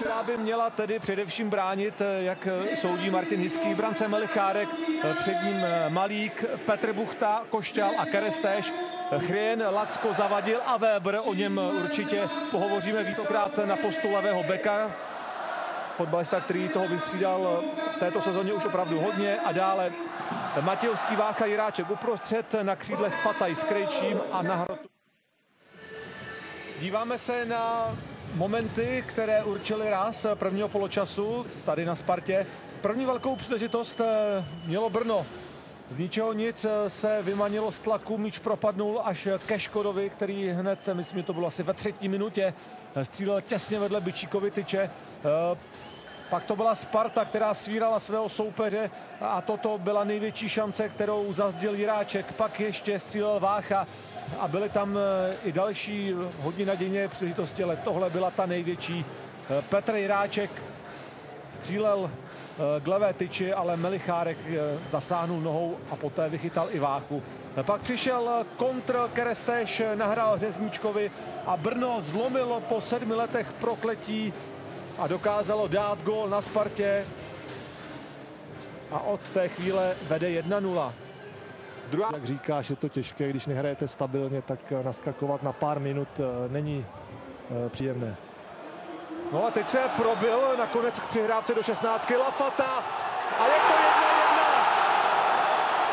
která by měla tedy především bránit, jak soudí Martin Hický, brance Melichárek, před ním Malík, Petr Buchta, Košťal a Kerestéš. Chrien, Lacko zavadil a Weber, o něm určitě pohovoříme víckrát na postu levého beka. Fotbalista, který toho vystřídal v této sezóně už opravdu hodně a dále Matějovský Vácha Jiráček uprostřed na křídlech Fataj s Krejčím a na hrotu. Díváme se na momenty, které určily ráz prvního poločasu tady na Spartě. První velkou příležitost mělo Brno. Z ničeho nic se vymanilo z tlaku, míč propadnul až ke Škodovi, který hned, myslím, že to bylo asi ve třetí minutě, střílel těsně vedle Byčíkovi tyče. Pak to byla Sparta, která svírala svého soupeře a toto byla největší šance, kterou zazděl Jiráček. Pak ještě střílel Vácha a byly tam i další hodně nadějné příležitosti, ale tohle byla ta největší. Petr Jiráček střílel k levé tyči, ale Melichárek zasáhnul nohou a poté vychytal i Váchu. Pak přišel kontr, Kerestéš nahrál Řezníčkovi a Brno zlomilo po sedmi letech prokletí a dokázalo dát gól na Spartě a od té chvíle vede 1-0. Druhá... Jak říkáš, je to těžké, když nehrajete stabilně, tak naskakovat na pár minut není příjemné. No a teď se probil nakonec k přihrávce do 16. Lafata a je to 1-1.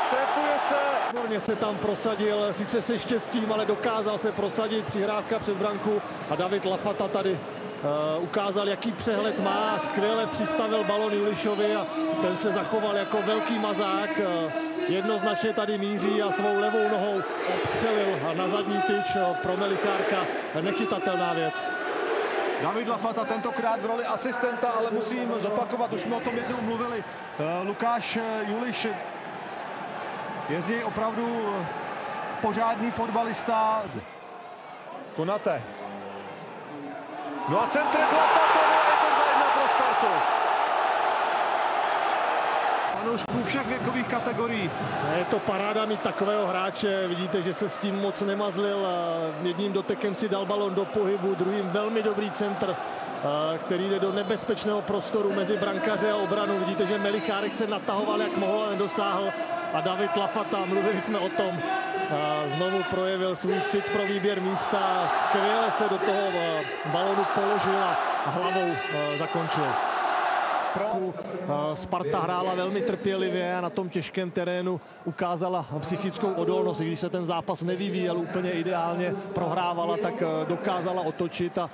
Trefuje se. Výborně se tam prosadil, sice se štěstím, ale dokázal se prosadit přihrávka před branku a David Lafata tady ukázal, jaký přehled má, skvěle přistavil balon Julišovi a ten se zachoval jako velký mazák. Uh, jednoznačně tady míří a svou levou nohou obstřelil na zadní tyč pro Melichárka. Nechytatelná věc. David Lafata tentokrát v roli asistenta, ale musím zopakovat, už jsme o tom jednou mluvili. Lukáš Juliš je z něj opravdu pořádný fotbalista. Konate No a centr k Lafatovi je to 2-1 pro Spartu. Fanoušků všech věkových kategorií. Je to paráda mít takového hráče. Vidíte, že se s tím moc nemazlil. Jedním dotekem si dal balon do pohybu, druhým velmi dobrý centr který jde do nebezpečného prostoru mezi brankaře a obranu. Vidíte, že Melichárek se natahoval, jak mohl, ale nedosáhl. A David Lafata, mluvili jsme o tom, znovu projevil svůj cit pro výběr místa. Skvěle se do toho balonu položil a hlavou zakončil. Pro Sparta hrála velmi trpělivě a na tom těžkém terénu ukázala psychickou odolnost. I když se ten zápas nevyvíjel úplně ideálně, prohrávala, tak dokázala otočit a